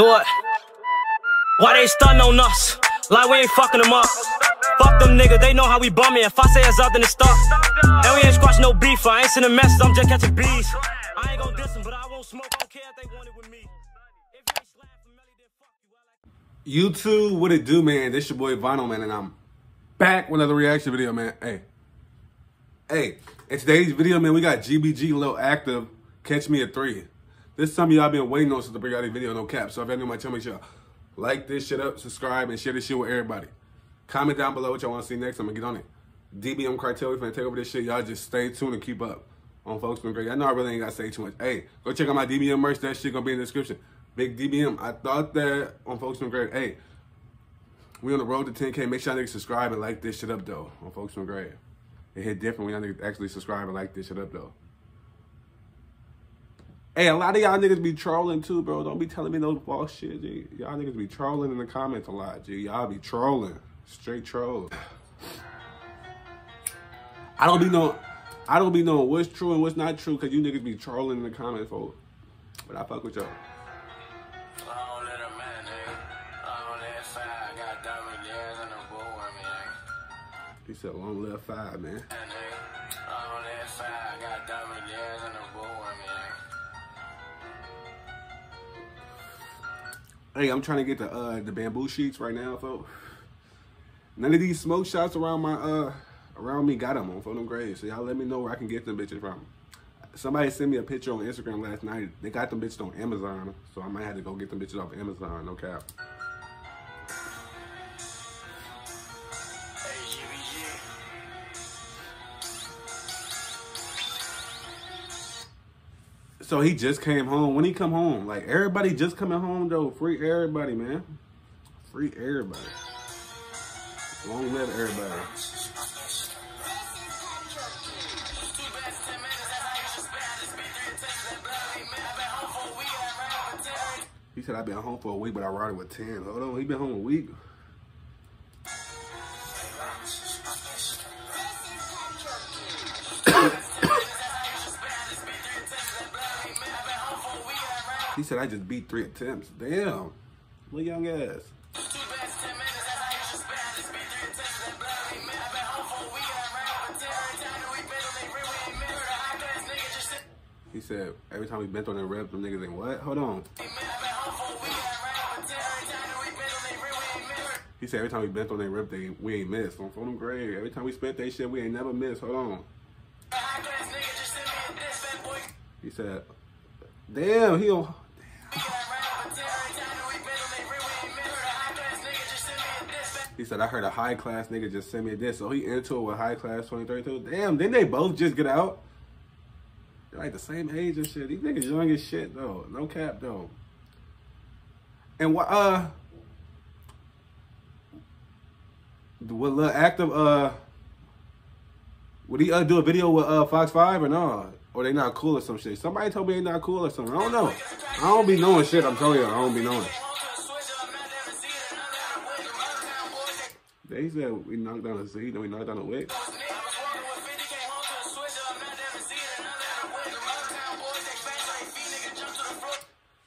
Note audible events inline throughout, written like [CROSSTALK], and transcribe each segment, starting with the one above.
It. Why they stunting on us? Like we ain't fucking them up. Fuck them niggas, they know how we bumming. If I say it's up, then it's stuck. And we ain't squashing no beef. I ain't sending messages, I'm just catching bees. I ain't gon' diss them, but I won't smoke. I don't care if they want it with me. YouTube, what it do, man? This your boy Vonno, man, and I'm back with another reaction video, man. Hey, hey, in today's video, man, we got GBG Lil Active, Catch Me at 3. This is something y'all been waiting on since the bring out this video, no cap. So if y'all new my channel, make sure like this shit up, subscribe, and share this shit with everybody. Comment down below what y'all want to see next. I'm going to get on it. DBM Cartel, we finna take over this shit. Y'all just stay tuned and keep up on Folks Been Great. I know I really ain't got to say too much. Hey, go check out my DBM merch. That shit going to be in the description. Big DBM. I thought that on Folks Been Great. Hey, we on the road to 10K. Make sure y'all niggas subscribe and like this shit up, though, on Folks Been Great. It hit different when y'all niggas actually subscribe and like this shit up, though. Hey, a lot of y'all niggas be trolling too, bro. Don't be telling me no false shit, G. Y'all niggas be trolling in the comments a lot, G. Y'all be trolling. Straight trolls. I don't be knowing I don't be knowing what's true and what's not true because you niggas be trolling in the comments, folks. But I fuck with y'all. He said long live five, man. Hey, I'm trying to get the uh the bamboo sheets right now, folks. None of these smoke shots around my uh around me got them on for them grades. So y'all let me know where I can get them bitches from. Somebody sent me a picture on Instagram last night. They got them bitches on Amazon, so I might have to go get them bitches off Amazon. No cap. So he just came home. When he come home, like everybody just coming home though. Free everybody, man. Free everybody. Long live everybody. He said I've been home for a week, but I ride it with ten. Hold on, he been home a week. [COUGHS] [COUGHS] He said I just beat three attempts. Damn. Little young ass. He said every time we bent on their rep, them niggas ain't what? Hold on. He said every time we bent on their rep, they we ain't missed. On phone them grade. Every time we spent that shit, we ain't never missed. Hold on. He said, damn, he don't. He said, I heard a high class nigga just send me this. So he into it with high class 2032. Damn, didn't they both just get out? They're like the same age and shit. These niggas young as shit though. No cap though. And what uh what little active uh would he uh do a video with uh Fox Five or no? Or they not cool or some shit? Somebody told me they not cool or something. I don't know. I don't be knowing shit. I'm telling you, I don't be knowing. They said we knocked down a Z, then we knocked down a wick.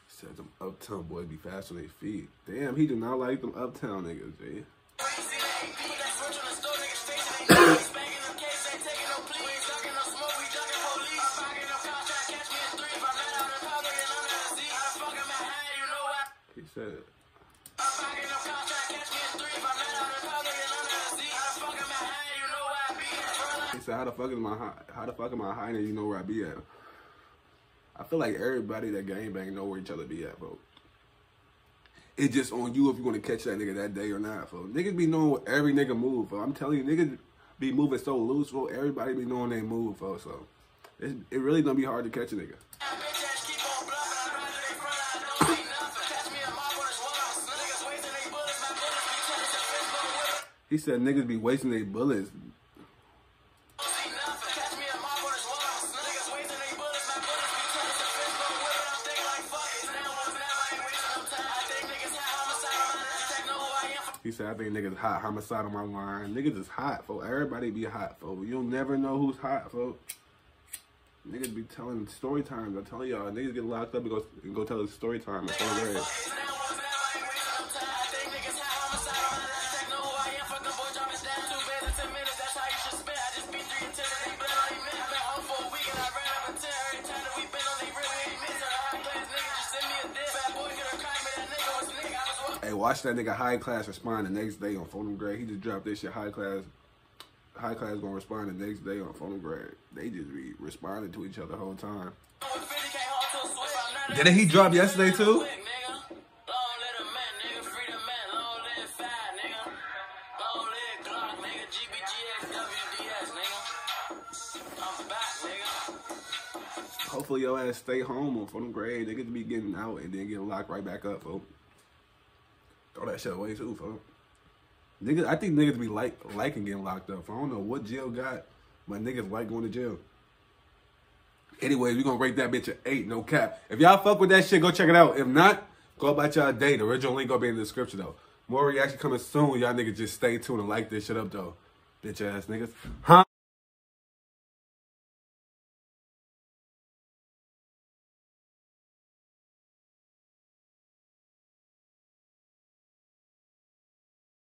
Said them uptown boys be fast on their feet. Damn, he do not like them uptown niggas, G. said, how the fuck is my how the fuck am I hiding? you know where I be at? I feel like everybody that gang bang know where each other be at, bro. It's just on you if you want to catch that nigga that day or not, bro. Niggas be knowing every nigga move, bro. I'm telling you, niggas be moving so loose, bro. Everybody be knowing they move, bro. So it, it really gonna be hard to catch a nigga. He said niggas be wasting their bullets. Said, I think niggas hot. Homicide on my line. Niggas is hot, folks. Everybody be hot, folks. You'll never know who's hot, folks. Niggas be telling story times. I tell y'all, niggas get locked up and go, and go tell a story time. That's all watch that nigga high class respond the next day on Phone Grade. He just dropped this shit. High class, high class gonna respond the next day on Phone Grade. They just be responding to each other the whole time. Didn't he drop yesterday too? Hopefully your ass stay home on Phone Grade. They get to be getting out and then get locked right back up, folks. Throw that shit away too, folks. Niggas, I think niggas be like liking getting locked up. I don't know what jail got, but niggas like going to jail. Anyways, we gonna rate that bitch an eight, no cap. If y'all fuck with that shit, go check it out. If not, go about y'all day. The original link gonna be in the description though. More reaction coming soon. Y'all niggas just stay tuned and like this shit up though. Bitch ass niggas. Huh?